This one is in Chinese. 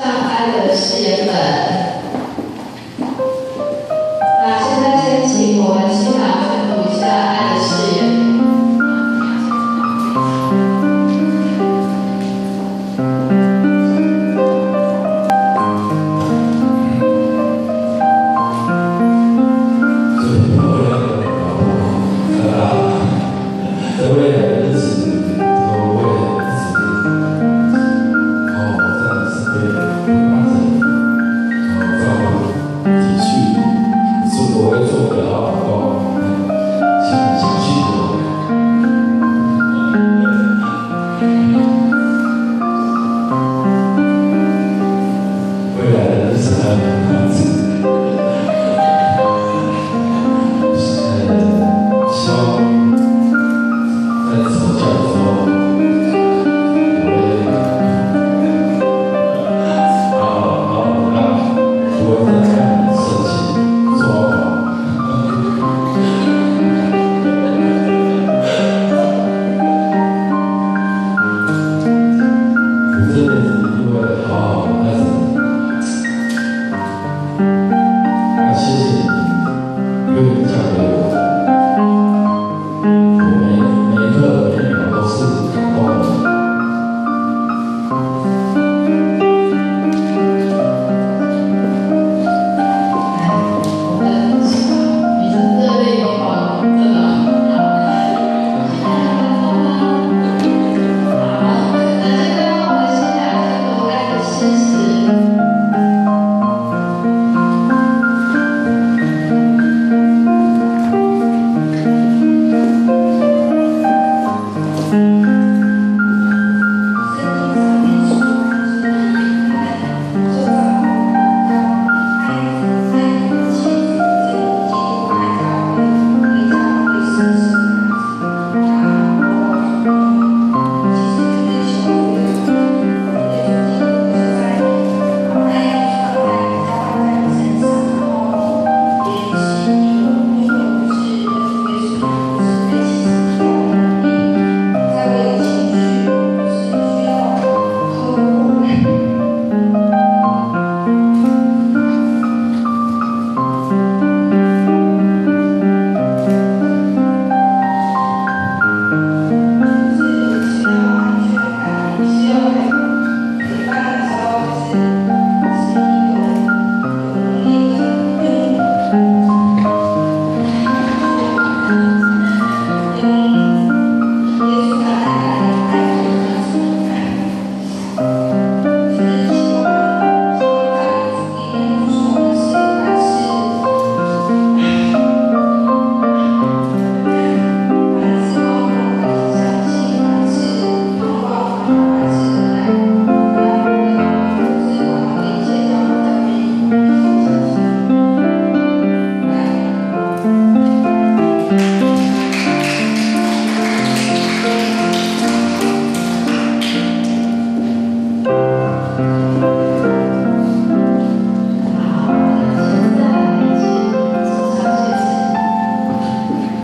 上班的誓言本。Lord.